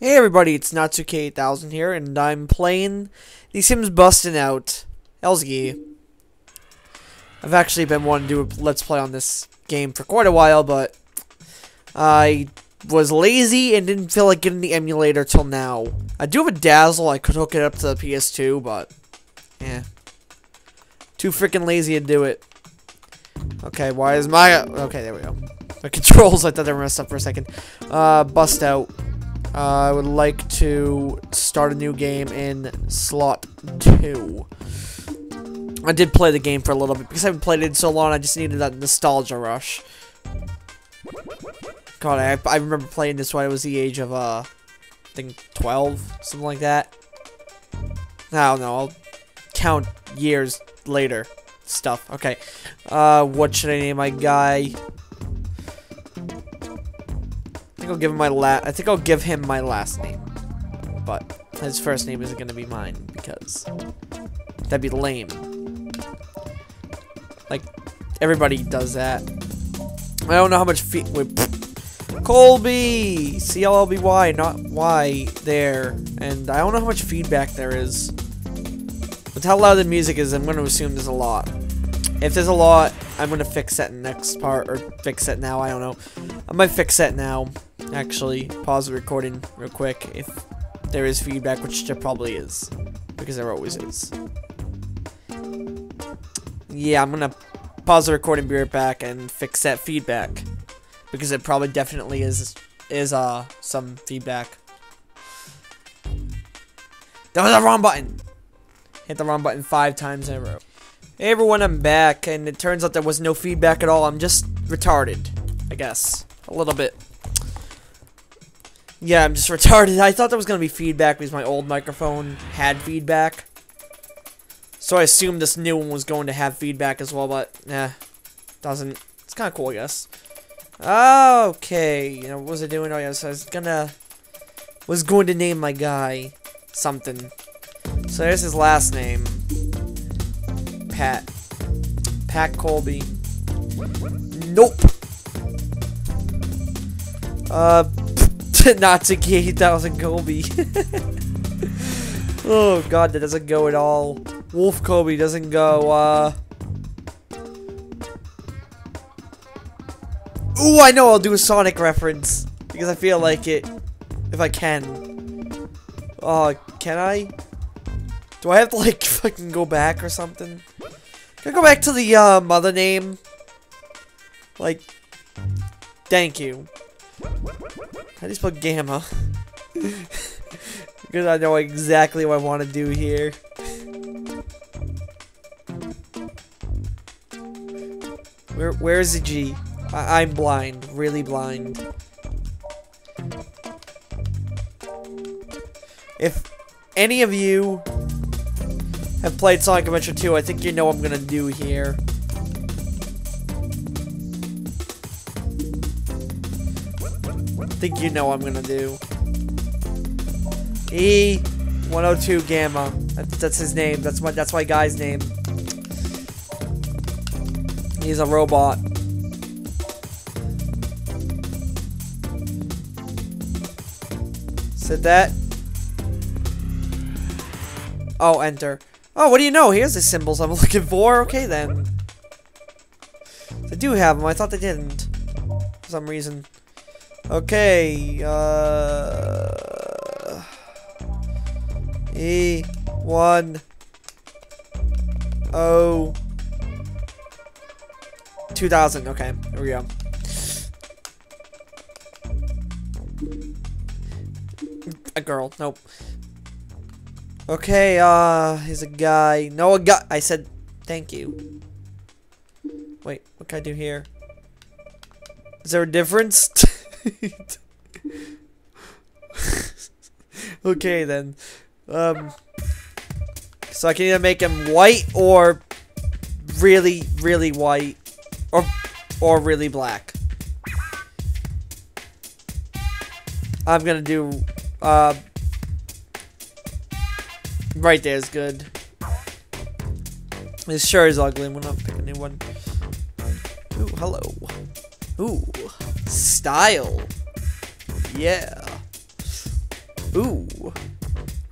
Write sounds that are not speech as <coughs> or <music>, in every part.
Hey everybody, it's Natsuki8000 here, and I'm playing The Sims Busting Out. Elsgie. I've actually been wanting to do a Let's Play on this game for quite a while, but I was lazy and didn't feel like getting the emulator till now. I do have a Dazzle, I could hook it up to the PS2, but, yeah. Too freaking lazy to do it. Okay, why is my... Okay, there we go. My controls, I thought they were messed up for a second. Uh, Bust Out. Uh, I would like to start a new game in slot 2. I did play the game for a little bit because I haven't played it in so long. I just needed that nostalgia rush. God, I, I remember playing this when I was the age of, uh, I think 12, something like that. I don't know. I'll count years later. Stuff. Okay. Uh, what should I name my guy? Think I'll give him my la I think I'll give him my last name. But his first name isn't gonna be mine because that'd be lame. Like everybody does that. I don't know how much feet wait, Colby C L L B Y not Y there. And I don't know how much feedback there is. With how loud the music is, I'm gonna assume there's a lot. If there's a lot, I'm gonna fix that next part, or fix it now, I don't know. I might fix that now actually pause the recording real quick if there is feedback, which there probably is, because there always is. Yeah, I'm gonna pause the recording, be right back, and fix that feedback, because it probably definitely is is uh some feedback. That was the wrong button. Hit the wrong button five times in a row. Hey everyone, I'm back, and it turns out there was no feedback at all. I'm just retarded, I guess, a little bit. Yeah, I'm just retarded. I thought there was going to be feedback because my old microphone had feedback. So I assumed this new one was going to have feedback as well, but, nah, doesn't. It's kind of cool, I guess. Okay, you know, what was I doing? Oh, yes, I was gonna, was going to name my guy something. So there's his last name. Pat. Pat Colby. Nope. Uh, <laughs> not to get 8,000 Kobe. <laughs> oh god, that doesn't go at all. Wolf Kobe doesn't go, uh... Ooh, I know I'll do a Sonic reference. Because I feel like it. If I can. Uh, can I? Do I have to, like, <laughs> fucking go back or something? Can I go back to the, uh, mother name? Like, thank you. Do you spell gamma? <laughs> because I know exactly what I want to do here. Where where's the G? I I'm blind, really blind. If any of you have played Sonic Adventure 2, I think you know what I'm gonna do here. Think you know I'm gonna do. E102 Gamma. That's, that's his name. That's my that's my guy's name. He's a robot. Said that. Oh, enter. Oh, what do you know? Here's the symbols I'm <laughs> looking for. Okay, then. They do have them. I thought they didn't. For some reason. Okay, uh... E... One... O... 2000, okay, here we go. A girl, nope. Okay, uh, he's a guy. No, a guy. I said thank you. Wait, what can I do here? Is there a difference? <laughs> <laughs> okay then. Um, so I can either make him white or really, really white, or or really black. I'm gonna do uh, right there is good. This sure is ugly. I'm gonna pick a new one. Ooh, hello. Ooh. Style. Yeah. Ooh. What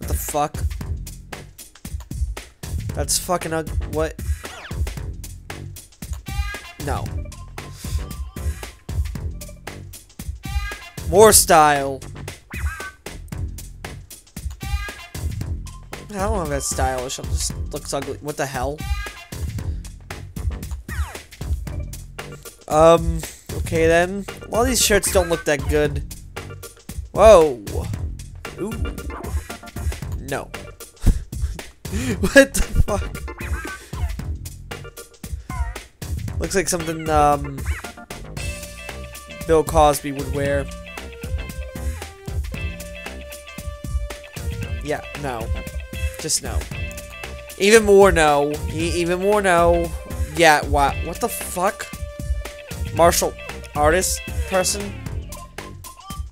the fuck? That's fucking ug- what? No. More style. I don't know if that's stylish. It just looks ugly. What the hell? Um, okay then. Of these shirts don't look that good. Whoa. Ooh. No. <laughs> what the fuck? Looks like something, um, Bill Cosby would wear. Yeah, no. Just no. Even more no. E even more no. Yeah, what? What the fuck? Martial artist person?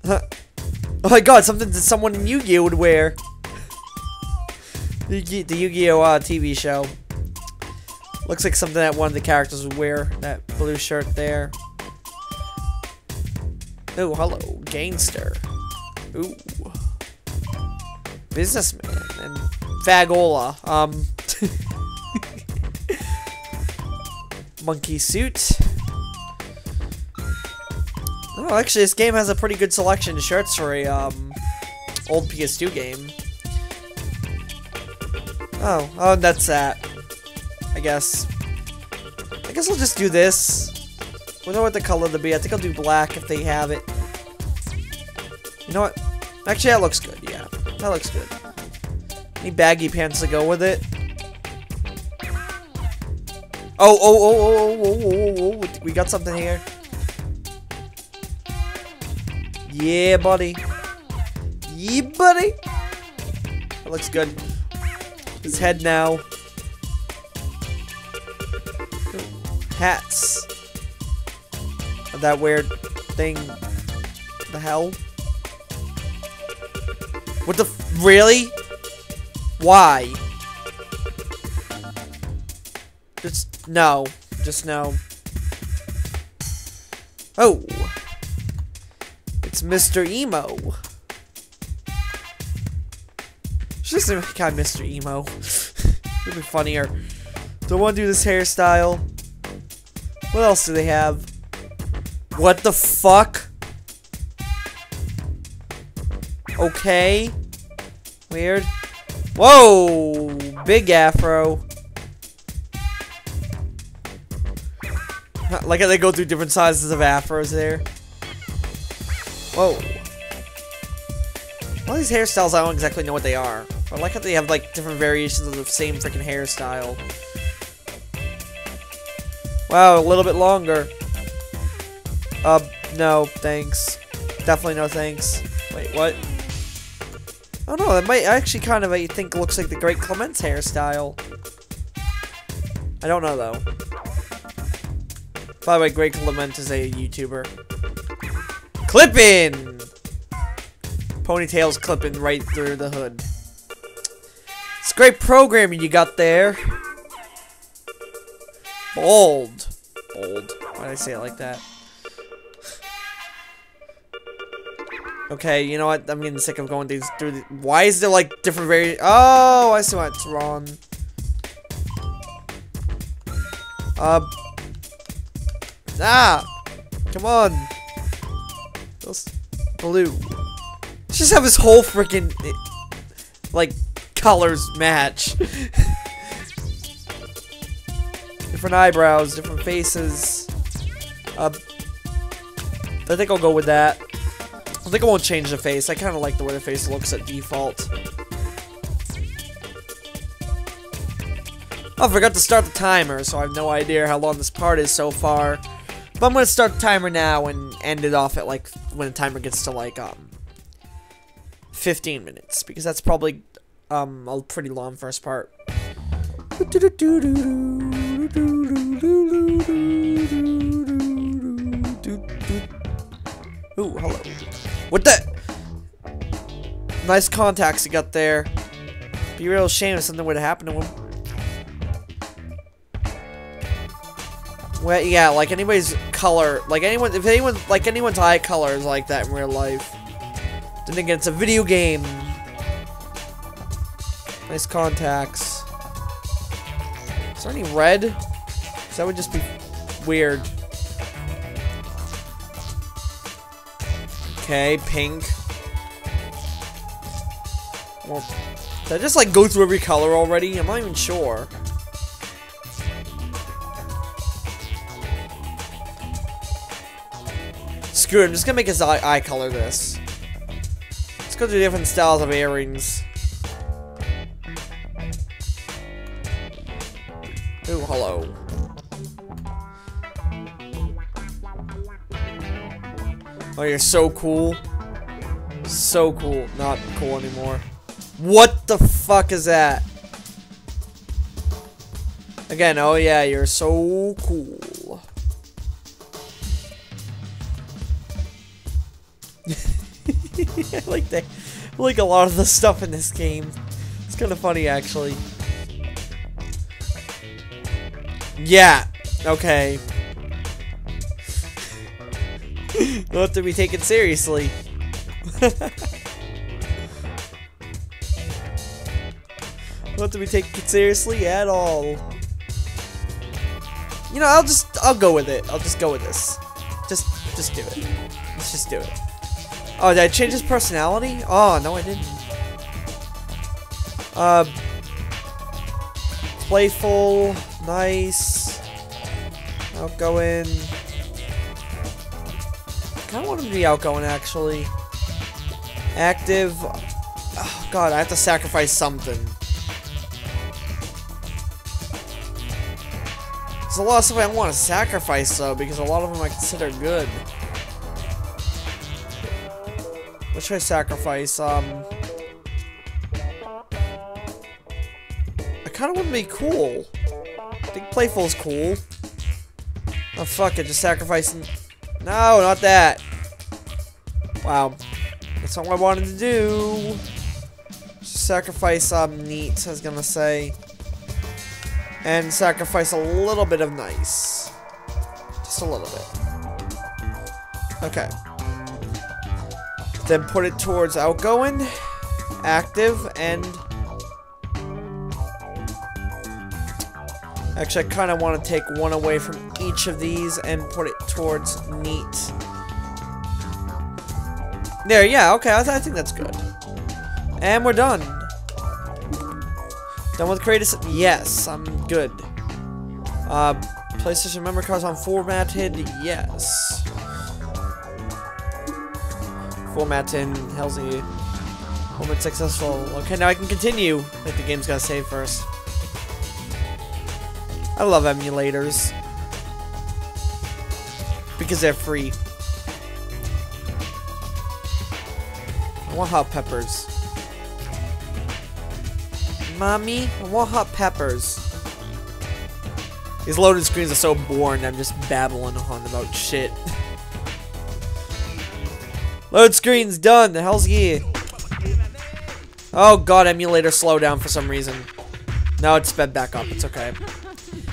<laughs> Oh my god, something that someone in Yu-Gi-Oh would wear. The Yu-Gi-Oh uh, TV show. Looks like something that one of the characters would wear. That blue shirt there. Oh, hello, gangster. Ooh. Businessman and Fagola. Um. <laughs> Monkey suit. Oh, actually, this game has a pretty good selection of shirts for a um, old PS2 game. Oh, oh, that's that. I guess. I guess I'll just do this. We know what the color to be. I think I'll do black if they have it. You know what? Actually, that looks good. Yeah, that looks good. Need baggy pants to go with it. Oh, oh, oh, oh, oh, oh, oh, oh, we got something here. Yeah, buddy. Yeah, buddy. That looks good. His head now. Hats. That weird thing. The hell? What the really? Why? Just no. Just no. Oh. Mr. Emo. Just a kind of Mr. Emo. It'd be funnier. Don't want to do this hairstyle. What else do they have? What the fuck? Okay. Weird. Whoa! Big afro. Like how they go through different sizes of afros there. Whoa. All these hairstyles, I don't exactly know what they are. I like how they have like different variations of the same freaking hairstyle. Wow, a little bit longer. Uh, no, thanks. Definitely no thanks. Wait, what? Oh no, that might actually kind of, I think, looks like the Great Clement's hairstyle. I don't know, though. By the way, Great Clement is a YouTuber. Clipping! Ponytails clipping right through the hood. It's great programming you got there. Bold. Bold. Why did I say it like that? Okay, you know what? I'm getting sick of going through the, Why is there like different vari- Oh, I see what's wrong. Uh. Ah! Come on. Blue. Just have his whole freaking like colors match. <laughs> different eyebrows, different faces. Uh, I think I'll go with that. I think I won't change the face. I kind of like the way the face looks at default. Oh, I forgot to start the timer, so I have no idea how long this part is so far. But I'm gonna start the timer now and end it off at like when the timer gets to like um 15 minutes because that's probably um a pretty long first part. Ooh, hello. What the? Nice contacts you got there. Be real shame if something would have happened to him. Well, yeah, like anybody's color, like anyone, if anyone, like anyone's eye color is like that in real life. Then again, it's a video game. Nice contacts. Is there any red? Because that would just be weird. Okay, pink. Well, did I just like go through every color already? I'm not even sure. Screw it, I'm just gonna make his eye, eye color this. Let's go to different styles of earrings. Ooh, hello. Oh, you're so cool. So cool. Not cool anymore. What the fuck is that? Again, oh yeah, you're so cool. Like. I like a lot of the stuff in this game. It's kind of funny, actually. Yeah. Okay. <laughs> You'll have to be taken seriously. <laughs> Don't have to be taken seriously at all. You know, I'll just, I'll go with it. I'll just go with this. Just, just do it. Let's just do it. Oh, did I change his personality? Oh, no I didn't. Uh, playful, nice, outgoing. I kind of want him to be outgoing, actually. Active. Oh, God, I have to sacrifice something. There's a lot of stuff I want to sacrifice, though, because a lot of them I consider good. What should I sacrifice? Um... I kind of want to be cool. I think playful is cool. Oh, fuck it, just sacrificing... No, not that. Wow. That's not what I wanted to do. Just sacrifice, um, neat, I was gonna say. And sacrifice a little bit of nice. Just a little bit. Okay. Then put it towards outgoing, active, and... Actually, I kind of want to take one away from each of these and put it towards neat. There, yeah, okay, I, I think that's good. And we're done. Done with creative. Yes, I'm good. Uh, PlayStation memory cards on formatted. Yes. Formatting. Hellsy. Moment successful. Okay, now I can continue. Think the game's gotta save first. I love emulators. Because they're free. I want hot peppers. Mommy, I want hot peppers. These loaded screens are so boring, I'm just babbling on about shit. <laughs> Load screen's done, the hell's yeah. Oh god, emulator slow down for some reason. Now it's sped back up, it's okay.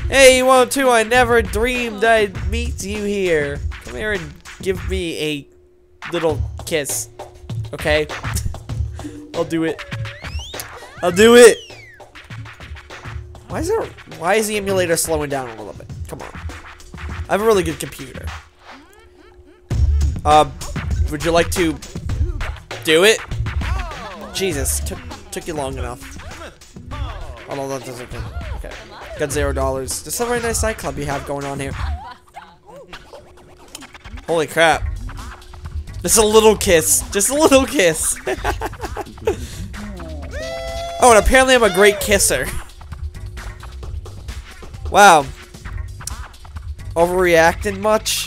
Hey, you want to? I never dreamed I'd meet you here. Come here and give me a little kiss. Okay? <laughs> I'll do it. I'll do it! Why is there why is the emulator slowing down a little bit? Come on. I have a really good computer. Uh, would you like to do it? Jesus, took took you long enough. Oh no, that doesn't okay. Got zero dollars. Just a very nice nightclub you have going on here. Holy crap. Just a little kiss. Just a little kiss. <laughs> oh, and apparently I'm a great kisser. Wow. Overreacting much?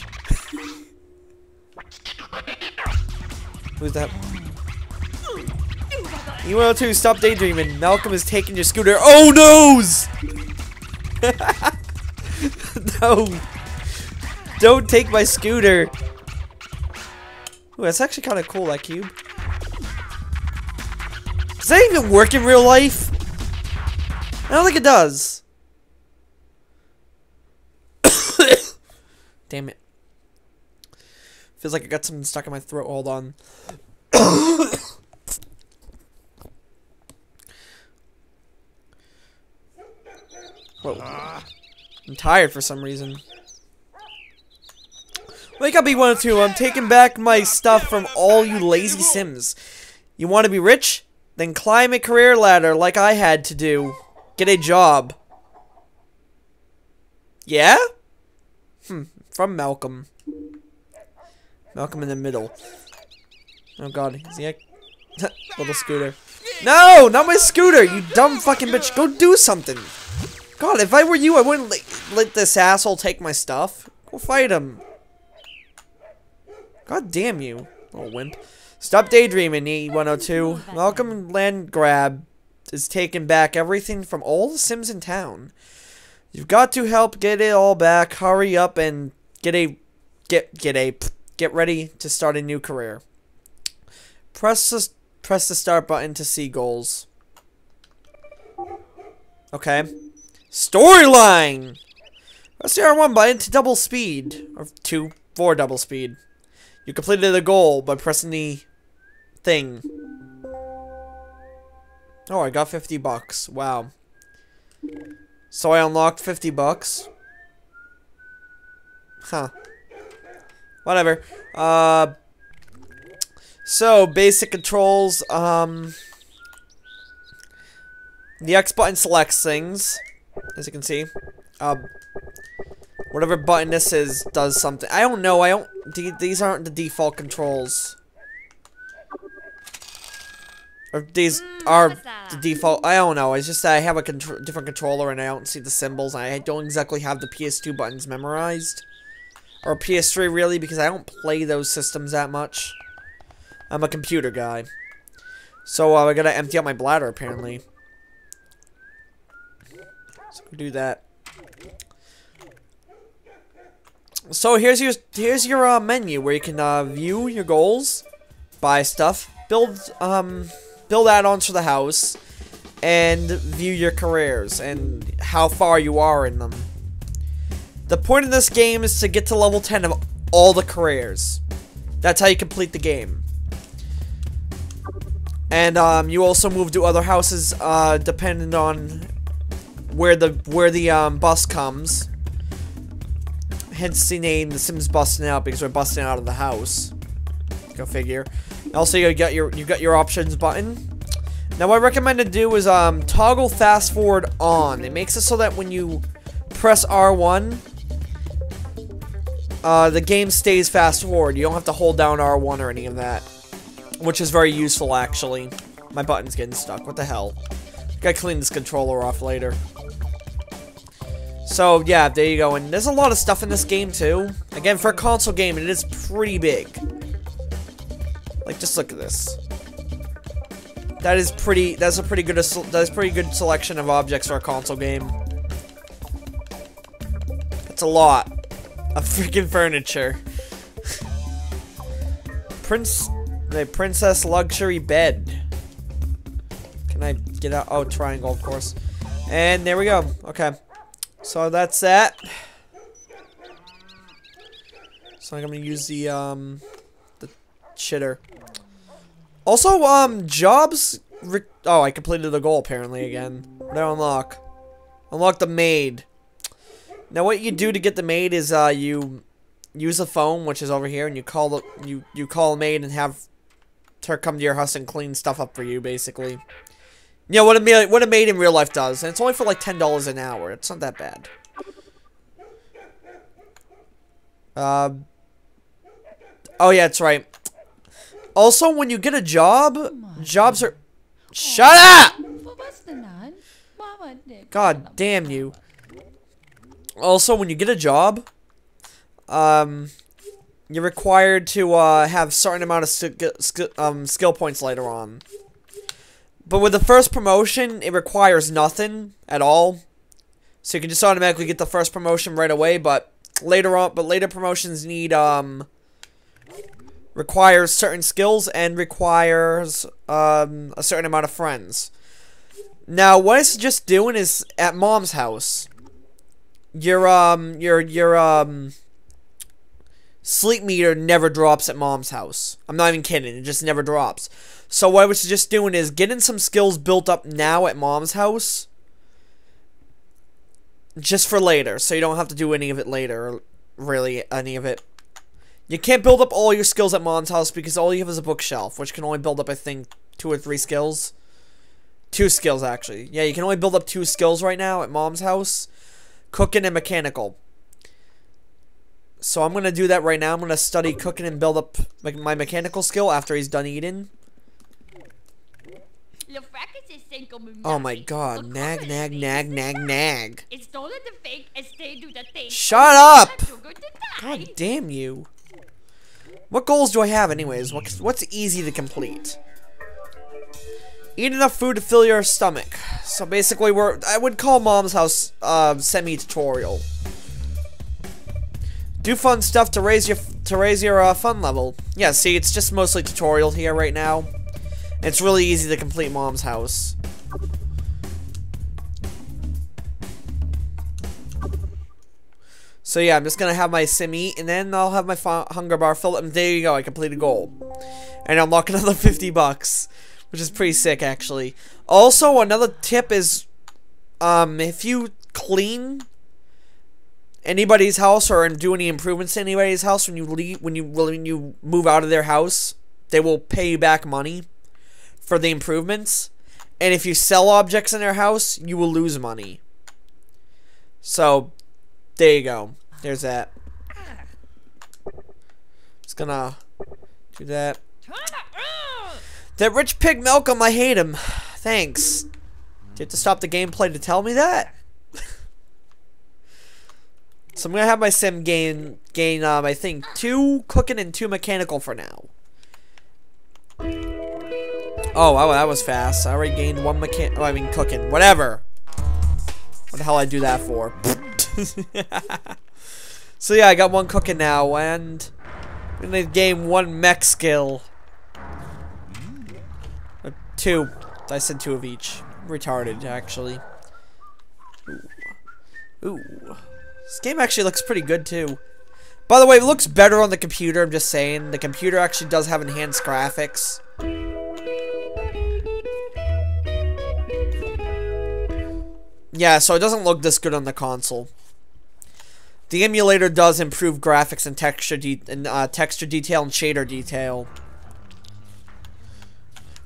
Who's that? To stop daydreaming. Malcolm is taking your scooter. Oh noes! <laughs> no. Don't take my scooter. Ooh, that's actually kind of cool, that cube. Does that even work in real life? I don't think it does. <coughs> Damn it. Feels like I got something stuck in my throat. Hold on. <coughs> Whoa. I'm tired for some reason. Wake up, E102. I'm taking back my stuff from all you lazy Sims. You want to be rich? Then climb a career ladder like I had to do. Get a job. Yeah? Hmm. From Malcolm. Malcolm in the middle. Oh god, is he a <laughs> little scooter? No, not my scooter, you dumb fucking bitch. Go do something. God, if I were you, I wouldn't let, this asshole take my stuff. Go fight him. God damn you, little wimp. Stop daydreaming, E102. Malcolm Landgrab is taking back everything from all the Sims in town. You've got to help get it all back. Hurry up and get a get get a get ready to start a new career. Press the press the start button to see goals. Okay. Storyline! Press the R1 button to double speed. Or two, four double speed. You completed the goal by pressing the thing. Oh, I got 50 bucks. Wow. So I unlocked 50 bucks. Huh. Whatever. Uh... So, basic controls, um... The X button selects things as you can see. Um, whatever button this is does something. I don't know. I don't. These aren't the default controls. Or these mm, are the default. I don't know. It's just that I have a contr different controller and I don't see the symbols. I don't exactly have the PS2 buttons memorized. Or PS3 really because I don't play those systems that much. I'm a computer guy. So uh, I gotta empty out my bladder apparently. So we do that. So here's your here's your uh, menu where you can uh, view your goals, buy stuff, build um build add-ons for the house, and view your careers and how far you are in them. The point of this game is to get to level 10 of all the careers. That's how you complete the game. And um, you also move to other houses uh, depending on where the where the um, bus comes. Hence the name, The Sims busting out because we're busting out of the house. Go figure. Also, you got your you got your options button. Now, what I recommend to do is um, toggle fast forward on. It makes it so that when you press R1, uh, the game stays fast forward. You don't have to hold down R1 or any of that, which is very useful actually. My button's getting stuck. What the hell? Gotta clean this controller off later. So, yeah, there you go. And there's a lot of stuff in this game, too. Again, for a console game, it is pretty big. Like, just look at this. That is pretty, that's a pretty good, that is pretty good selection of objects for a console game. That's a lot of freaking furniture. Prince, the princess luxury bed. Can I get out? Oh, triangle, of course. And there we go. Okay. So that's that. So I'm gonna use the um the chitter. Also, um, jobs. oh, I completed the goal apparently again. What unlock? Unlock the maid. Now, what you do to get the maid is uh you use a phone, which is over here, and you call the you you call a maid and have her come to your house and clean stuff up for you, basically. Yeah, what a maid, what a maid in real life does, and it's only for like ten dollars an hour. It's not that bad. Uh, oh yeah, that's right. Also, when you get a job, jobs are. Shut up! God damn you. Also, when you get a job, um, you're required to uh, have certain amount of sk sk um, skill points later on. But with the first promotion, it requires nothing at all. So you can just automatically get the first promotion right away, but later on, but later promotions need, um, requires certain skills and requires, um, a certain amount of friends. Now, what I suggest doing is at mom's house. Your, um, your, your, um, sleep meter never drops at mom's house. I'm not even kidding. It just never drops. So what I was just doing is getting some skills built up now at mom's house. Just for later. So you don't have to do any of it later. Or really, any of it. You can't build up all your skills at mom's house because all you have is a bookshelf. Which can only build up, I think, two or three skills. Two skills, actually. Yeah, you can only build up two skills right now at mom's house. Cooking and mechanical. So I'm going to do that right now. I'm going to study cooking and build up my mechanical skill after he's done eating. Oh my god. Nag, nag, nag, nag, nag. Shut up! God damn you. What goals do I have anyways? What's, what's easy to complete? Eat enough food to fill your stomach. So basically, we're I would call Mom's House uh, semi-tutorial. Do fun stuff to raise your to raise your uh, fun level. Yeah, see, it's just mostly tutorial here right now. It's really easy to complete Mom's House. So yeah, I'm just gonna have my sim eat, and then I'll have my hunger bar filled, up and there you go, I completed goal. And unlock <laughs> another 50 bucks, which is pretty sick, actually. Also, another tip is, um, if you clean anybody's house or do any improvements to anybody's house when you leave when you when you move out of their house, they will pay you back money for the improvements. And if you sell objects in their house, you will lose money. So, there you go. There's that. Just gonna do that. That rich pig Malcolm, I hate him. Thanks. Do you have to stop the gameplay to tell me that? So I'm gonna have my sim gain gain um I think two cooking and two mechanical for now. Oh wow that was fast. I already gained one mechan oh I mean cooking. Whatever. What the hell I do that for? <laughs> so yeah, I got one cooking now and I'm gonna gain one mech skill. Two. I said two of each. Retarded actually. Ooh. Ooh. This game actually looks pretty good, too. By the way, it looks better on the computer, I'm just saying. The computer actually does have enhanced graphics. Yeah, so it doesn't look this good on the console. The emulator does improve graphics and texture and uh, texture detail and shader detail,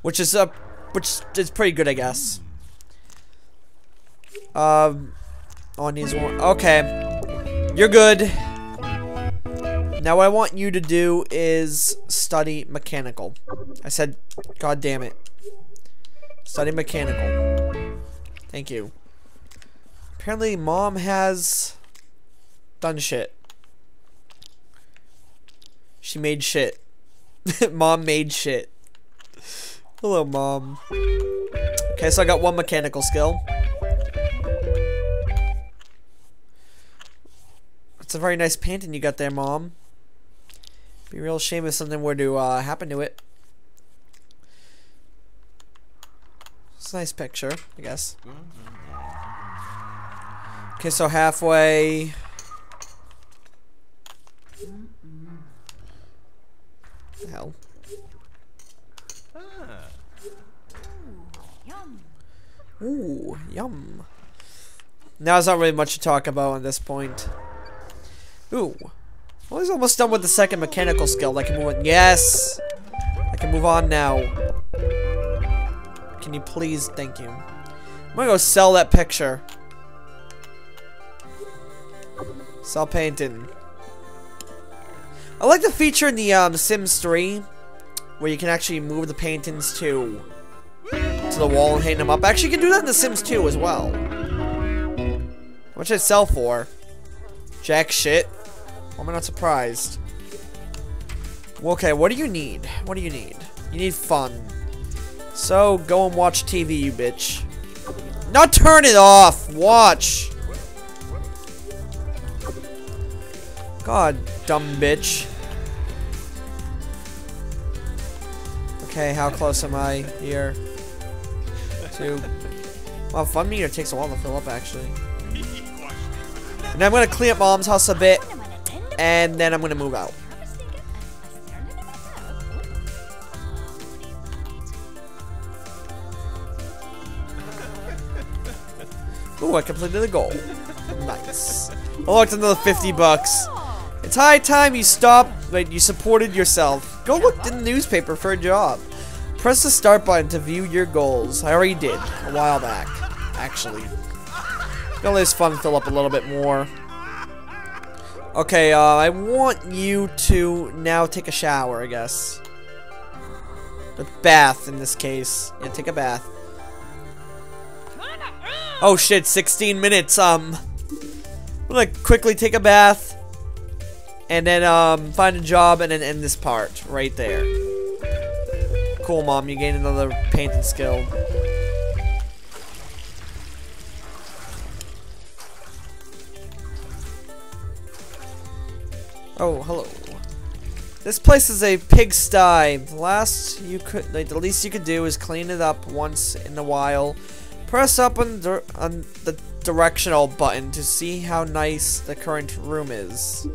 which is uh, which is pretty good, I guess. Um, on these one. Okay. You're good. Now what I want you to do is study mechanical. I said, god damn it. Study mechanical. Thank you. Apparently mom has done shit. She made shit. <laughs> mom made shit. Hello, mom. Okay, so I got one mechanical skill. It's a very nice painting you got there, Mom. Be real shame if something were to uh, happen to it. It's a nice picture, I guess. Okay, so halfway. The hell. Ooh, yum. Now there's not really much to talk about at this point. Ooh. Well, he's almost done with the second mechanical skill. I can move on. Yes! I can move on now. Can you please? Thank you. I'm gonna go sell that picture. Sell painting. I like the feature in the um, Sims 3 where you can actually move the paintings to the wall and hang them up. Actually, you can do that in The Sims 2 as well. How much I sell for? Jack shit. Why am I not surprised? Okay, what do you need? What do you need? You need fun. So, go and watch TV, you bitch. Not turn it off! Watch! God, dumb bitch. Okay, how close am I here? Well, Wow, fun meter takes a while to fill up, actually. And I'm gonna clean up mom's house a bit, and then I'm gonna move out. Ooh, I completed the goal. Nice. I locked another 50 bucks. It's high time you stopped, like, you supported yourself. Go look in the newspaper for a job. Press the start button to view your goals. I already did, a while back, actually. Gonna let this fun fill up a little bit more. Okay, uh, I want you to now take a shower, I guess. A bath, in this case. Yeah, take a bath. Oh shit, 16 minutes, um... I'm gonna quickly take a bath. And then, um, find a job and then end this part. Right there. Cool, Mom. You gain another painting skill. Oh, hello. This place is a pigsty. The last you could, like, the least you could do is clean it up once in a while. Press up on, on the directional button to see how nice the current room is.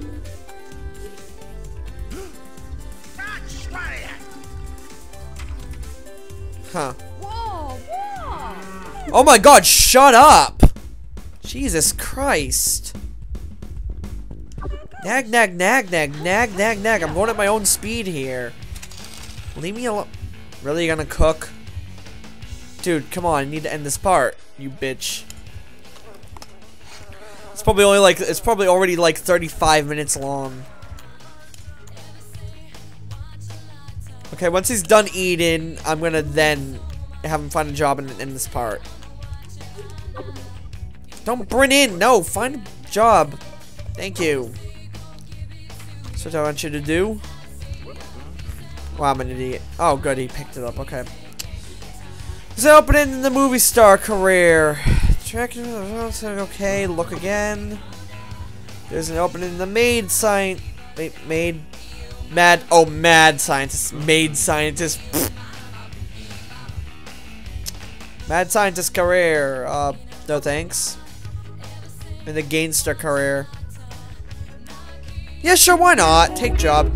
Huh. Oh my god, shut up! Jesus Christ. Nag, nag, nag, nag, nag, nag, nag. I'm going at my own speed here. Leave me alone. Really, gonna cook? Dude, come on. I need to end this part, you bitch. It's probably only like, it's probably already like 35 minutes long. Okay, once he's done eating, I'm gonna then have him find a job in, this part. Don't bring in! No, find a job. Thank you. So what I want you to do. Wow, I'm an idiot. Oh, good, he picked it up. Okay. An opening in the movie star career. Check. Okay, look again. There's an opening in the maid sign. Wait, maid. Mad. Oh, mad scientist. Maid scientist. Mad scientist career. Uh, no thanks. In the Gangster career. Yeah, sure, why not? Take job.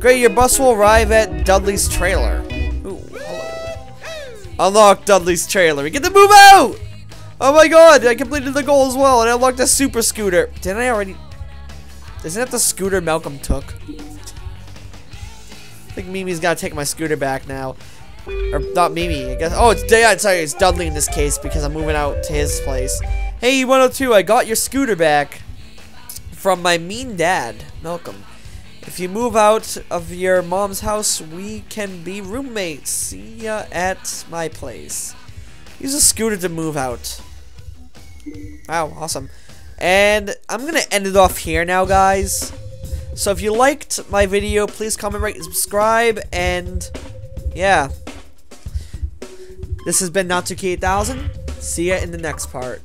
Great, your bus will arrive at Dudley's trailer. Ooh, hello. Unlock Dudley's trailer. We get to move out! Oh my god, I completed the goal as well, and I unlocked a super scooter. Didn't I already... Isn't that the scooter Malcolm took? I think Mimi's gotta take my scooter back now. Or, not Mimi, I guess. Oh, it's, yeah, sorry, it's Dudley in this case, because I'm moving out to his place. Hey, 102, I got your scooter back from my mean dad, Malcolm. If you move out of your mom's house, we can be roommates. See ya at my place. Use a scooter to move out. Wow, awesome. And I'm to end it off here now, guys. So if you liked my video, please comment, rate, and subscribe. And yeah. This has been Natsuki8000. See ya in the next part.